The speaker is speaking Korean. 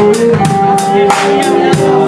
네, 안녕하세요.